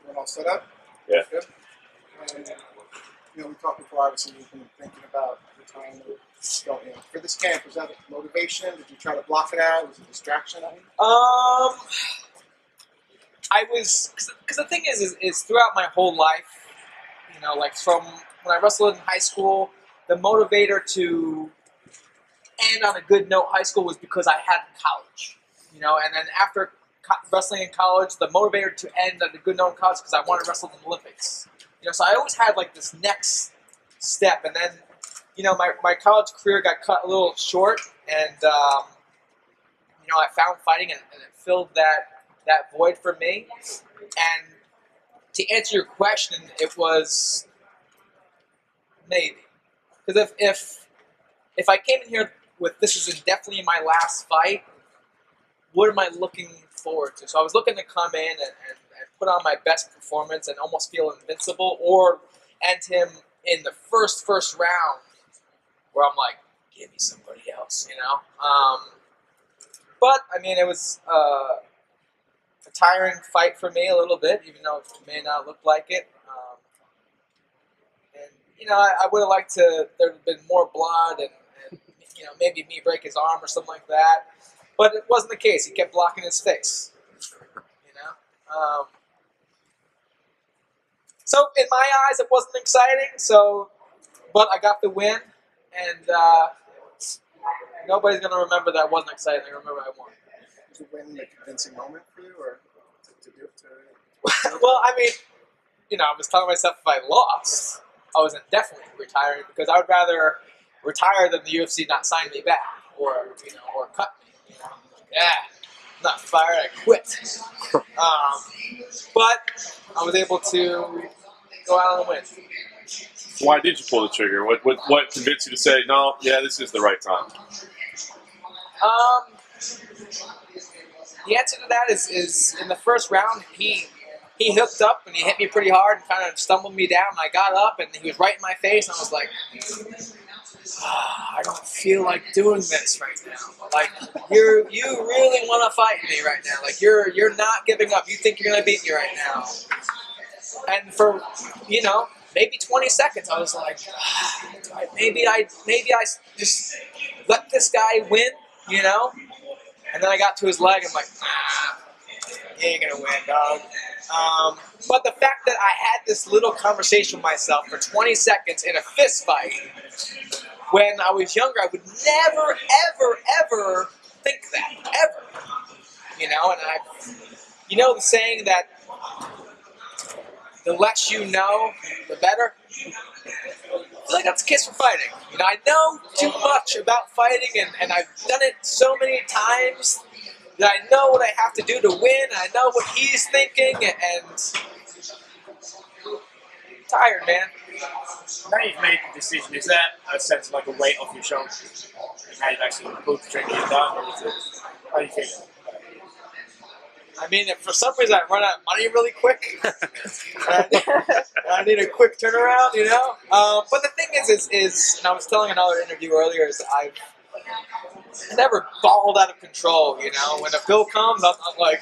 Everyone all set up? Yeah. Good. And, you know, we talked before, obviously, you've been thinking about retirement. So, you know, for this camp, was that motivation? Did you try to block it out? Was it a distraction? I mean? Um, I was because the thing is, is, is throughout my whole life, you know, like from when I wrestled in high school, the motivator to end on a good note high school was because I had college, you know, and then after co- wrestling in college, the motivator to end at a good known college because I wanted to wrestle in the Olympics, you know, so I always had like this next step, and then you know, my, my college career got cut a little short, and um, you know, I found fighting, and, and it filled that that void for me. And to answer your question, it was maybe because if if if I came in here with this is definitely my last fight, what am I looking forward to? So I was looking to come in and, and, and put on my best performance and almost feel invincible, or end him in the first first round where I'm like, give me somebody else, you know. Um, but I mean, it was uh, a tiring fight for me a little bit, even though it may not look like it. Um, and you know, I, I would have liked to there have been more blood and, and you know maybe me break his arm or something like that. But it wasn't the case. He kept blocking his face. You know. Um, so in my eyes, it wasn't exciting. So, but I got the win and uh, nobody's gonna remember that wasn't exciting. They remember I won. Was the win a convincing moment for you, or to, to do to? well, I mean, you know, I was telling myself if I lost, I was indefinitely retiring because I would rather retire than the UFC not sign me back or you know or cut me. Yeah, not fired. I quit. Um, but I was able to go out and win. Why did you pull the trigger? What what what convinced you to say no? Yeah, this is the right time. Um, the answer to that is, is in the first round he he hooked up and he hit me pretty hard and kind of stumbled me down. And I got up and he was right in my face and I was like, "Ah, I don't feel like doing this right now. Like you're you really want to fight me right now. Like you're you're not giving up. You think you're gonna beat me right now. And for you know maybe 20 seconds, I was like, "Ah, maybe I maybe I just let this guy win, you know. And then I got to his leg. And I'm like, nah, you ain't gonna win, dog. Um, but the fact that I had this little conversation with myself for 20 seconds in a fist fight when I was younger, I would never, ever, ever think that, ever. You know, and I, you know, the saying that the less you know, the better. I feel like that's a kiss for fighting. You know, I know too much about fighting, and, and I've done it so many times that I know what I have to do to win. I know what he's thinking, and tired, man. Now you've made the decision, is that a sense of like a weight off your shoulders? Now you've actually pulled the trigger, you're done, or is it, how do you feel? I mean, if for some reason I run out of money really quick, and I need a quick turnaround, you know. Um, but the thing is, is, is, and I was telling another interview earlier, is I've never balled out of control. You know, when a bill comes, I'm, I'm like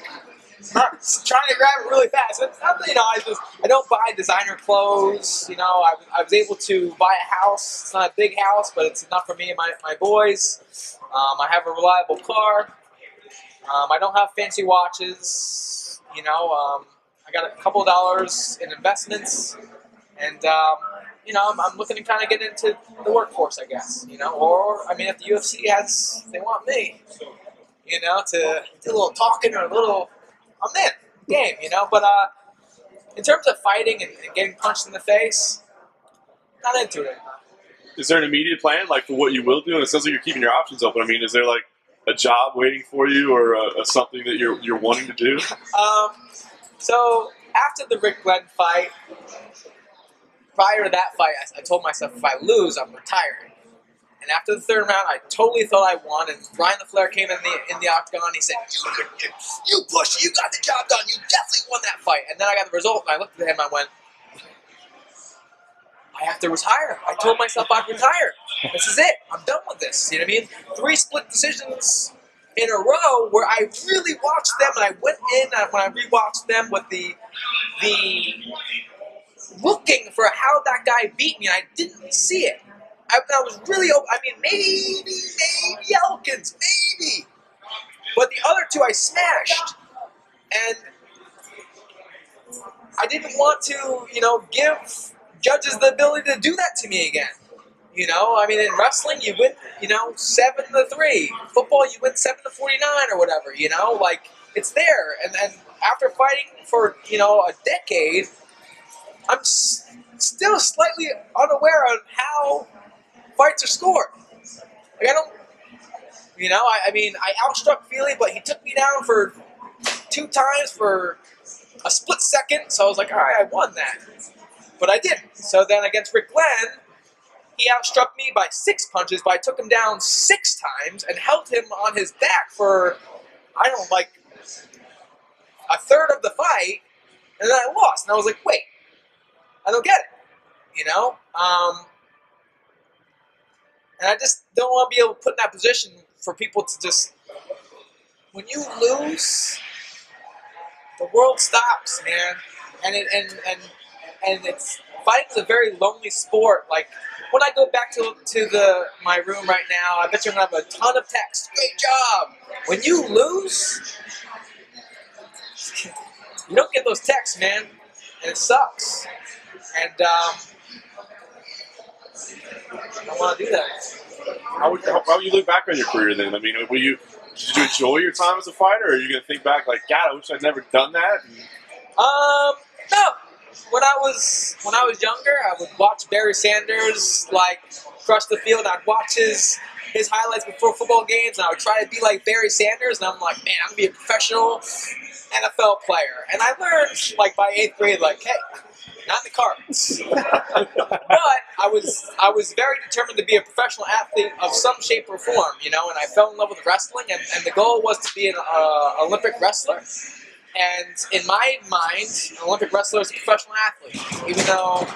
trying to grab it really fast. It's not, you know, I just I don't buy designer clothes. You know, I, I was able to buy a house. It's not a big house, but it's enough for me and my, my boys. Um, I have a reliable car. Um, I don't have fancy watches. You know, um, I got a couple dollars in investments, and um, you know, I'm, I'm looking to kind of get into the workforce, I guess. You know, or I mean, if the UFC has, they want me, you know, to do a little talking or a little, I'm in game. You know, but uh, in terms of fighting and, and getting punched in the face, not into it. Is there an immediate plan, like for what you will do? And it sounds like you're keeping your options open. I mean, is there like a job waiting for you, or a, a something that you're you're wanting to do? Um, so after the Rick Glenn fight, prior to that fight, I, I told myself if I lose, I'm retiring. And after the third round, I totally thought I won. And Brian LaFleur came in the in the octagon. He said, "You, you, you pushed. You got the job done. You definitely won that fight." And then I got the result, and I looked at him. I went, "I have to retire." I told myself I'd retire. This is it. I'm done with this. You know what I mean? Three split decisions in a row where I really watched them and I went in and when I rewatched them with the the looking for how that guy beat me I didn't see it. I, I was really I mean maybe maybe Elkins maybe, but the other two I smashed and I didn't want to you know give judges the ability to do that to me again. You know, I mean, in wrestling, you win, you know, seven to three. Football, you win seven to forty-nine or whatever. You know, like it's there. And and after fighting for you know a decade, I'm still slightly unaware on how fights are scored. Like I don't, you know, I, I mean, I outstruck Feely, but he took me down for two times for a split second. So I was like, all right, I won that, but I didn't. So then against Rick Glenn he outstruck me by six punches, but I took him down six times and held him on his back for, I don't know, like a third of the fight, and then I lost. And I was like, wait, I don't get it, you know? Um, and I just don't want to be able to put in that position for people to just, when you lose, the world stops, man. And it, and and and it's fighting's a very lonely sport. Like when I go back to to the my room right now, I bet you're gonna have a ton of texts. Great job. When you lose, you don't get those texts, man, and it sucks. And um, I don't want to do that. How would, how, how would you look back on your career then? I mean, will you did you enjoy your time as a fighter, or are you going to think back like, God, I wish I'd never done that? Um, no. When I was when I was younger, I would watch Barry Sanders like crush the field. I'd watch his his highlights before football games, and I would try to be like Barry Sanders. And I'm like, man, I'm gonna be a professional NFL player. And I learned like by eighth grade, like, hey, not in the cards. but I was I was very determined to be a professional athlete of some shape or form, you know. And I fell in love with wrestling, and, and the goal was to be an uh, Olympic wrestler. And in my mind, an Olympic wrestler is a professional athlete, even though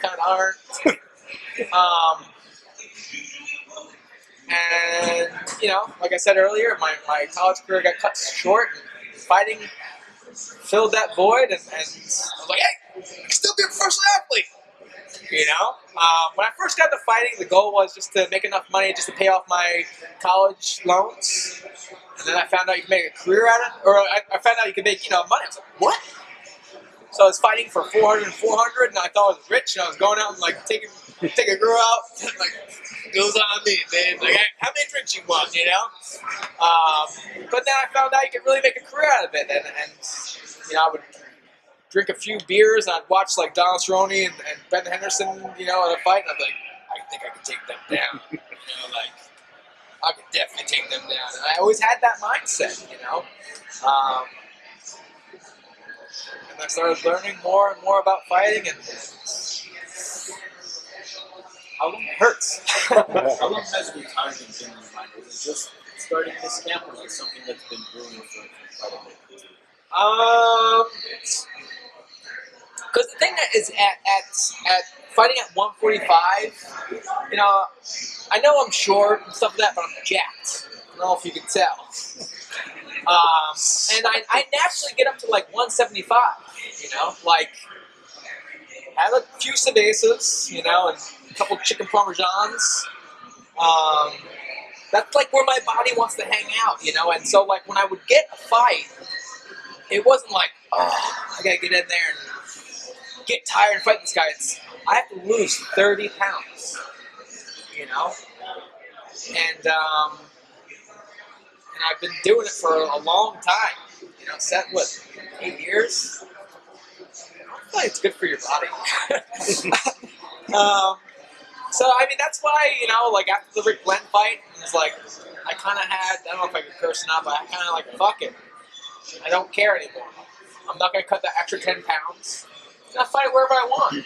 kind of aren't. um, and you know, like I said earlier, my, my college career got cut short, and fighting filled that void, and, and I was like, hey, I can still be a professional athlete. You know, um, when I first got into fighting, the goal was just to make enough money just to pay off my college loans. And then I found out you can make a career out of it, or I, I found out you can make, you know, money. I was like, what? So I was fighting for 400 and 400, and I thought I was rich, and I was going out and like taking take a girl out, like goes on me, man. Like, how many drinks you want, you know? Um, but then I found out you could really make a career out of it, and, and you know, I would drink a few beers, and I'd watch like Donald Cerrone and, and Ben Henderson, you know, in a fight, and I'd be like, I think I can take them down, you know, like. I could definitely take them down. And I always had that mindset, you know. Um, and I started learning more and more about fighting, and How long, it hurts. how long has retirement been in your mind? Is it just starting this camp, or is it something that's been brewing for, for quite a bit? Um, because the thing that is at at at fighting at 145, you know, I know I'm short and stuff like that, but I'm jacked. I don't know if you can tell. Um, and I, I naturally get up to like 175, you know, like I have a few cervezas, you know, and a couple chicken parmesans. Um, that's like where my body wants to hang out, you know. And so, like when I would get a fight, it wasn't like, oh, I gotta get in there and get tired and fight this guy. It's I have to lose 30 pounds, you know, and um, and I've been doing it for a long time. You know, set what eight years. I feel like it's good for your body. um, so I mean, that's why you know, like after the Rick Glenn fight, it was like I kind of had I don't know if I could curse or not, but I kind of like fuck it. I don't care anymore. I'm not gonna cut that extra ten pounds. I fight wherever I want. And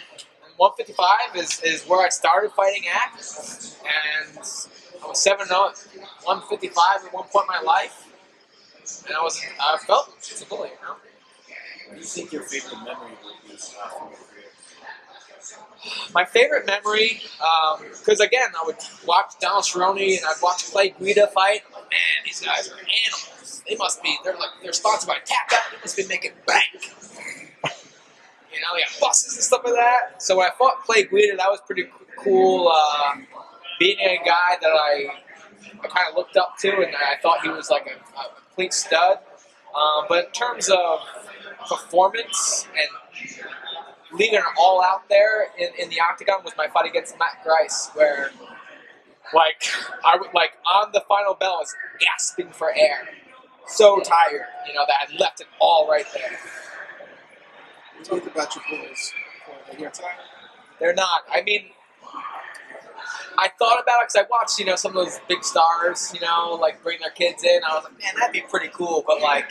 155 is, is where I started fighting at, and I was seven zero at 155 at one point in my life, and I was I felt invincible, you know. What do you think your favorite memory would be from your career? My favorite memory, um, because again, I would watch Donald Cerrone and I'd watch Clay Guida fight. I'm like, man, these guys are animals. They must be. They're like they're sponsored by Tap Out. They must be making bank. Know, they got buses and stuff like that. So when I fought Clay Guida, that was pretty cool. Uh, being a guy that I, I kind of looked up to, and I thought he was like a, a complete stud. Um, but in terms of performance and leaving it all out there in, in the octagon was my fight against Matt Grice, where like I would like on the final bell I was gasping for air, so tired, you know, that I left it all right there. Talk about your boys. They're not. I mean, I thought about it because I watched, you know, some of those big stars, you know, like bring their kids in. I was like, man, that'd be pretty cool. But like,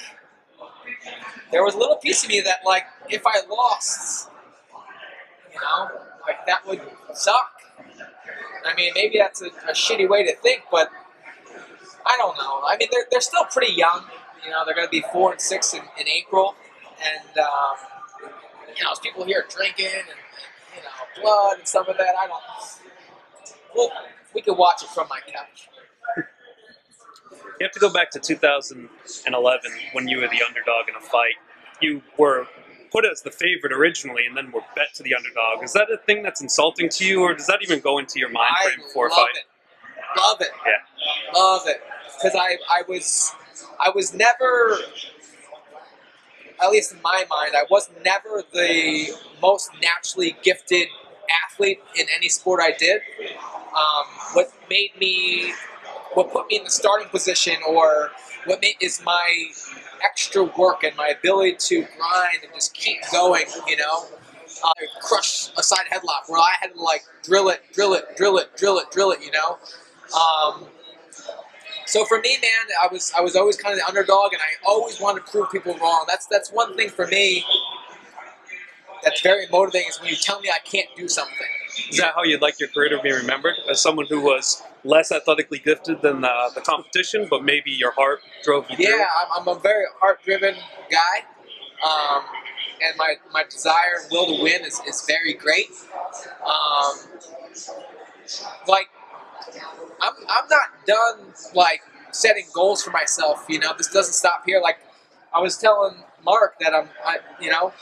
there was a little piece of me that, like, if I lost, you know, like that would suck. I mean, maybe that's a, a shitty way to think, but I don't know. I mean, they're, they're still pretty young. You know, they're going to be four and six in, in April, and um, you know, people here drinking and, and you know blood and some of that, I don't. Well, we could watch it from my couch. You have to go back to 2011 when you were the underdog in a fight. You were put as the favorite originally, and then were bet to the underdog. Is that a thing that's insulting to you, or does that even go into your mind I frame before a love fight? it. Love it. Yeah. Love it. Because I, I was I was never at least in my mind, I was never the most naturally gifted athlete in any sport I did. Um, what made me what put me in the starting position or what made, is my extra work and my ability to grind and just keep going, you know? Uh, crush a side headlock where I had to like drill it, drill it, drill it, drill it, drill it, you know? Um, so for me, man, I was I was always kind of the underdog, and I always wanted to prove people wrong. That's that's one thing for me that's very motivating is when you tell me I can't do something. Is that how you'd like your career to be remembered? As someone who was less athletically gifted than the, the competition, but maybe your heart drove you Yeah? I'm, I'm a very heart-driven guy, um, and my, my desire and will to win is, is very great. Um, like, I'm, I'm not done like setting goals for myself. You know, this doesn't stop here. Like, I was telling Mark that I'm, I, you know,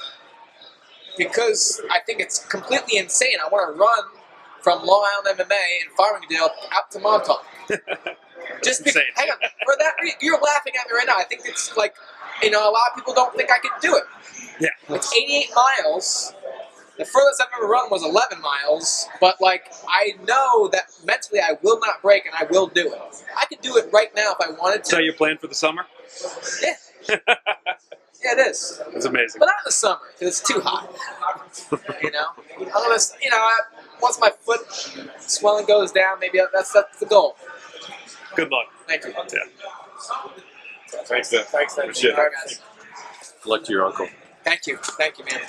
because I think it's completely insane. I want to run from Long Island MMA in Farmingdale out to Montauk. Just because, insane. hang on, for that re- you're laughing at me right now. I think it's like, you know, a lot of people don't think I can do it. Yeah. It's 88 miles. The furthest I've ever run was 11 miles, but like I know that mentally I will not break and I will do it. I could do it right now if I wanted to. Is that your plan for the summer? Yeah, yeah, it is. That's amazing. But not in the summer because it's too hot. you know, gonna, you know, I, once my foot swelling goes down, maybe that's that's the goal. Good luck. Thank you. Thanks, Dan. Thanks, Dan. Appreciate it. right. Good luck to your uncle. Thank you. Thank you, man.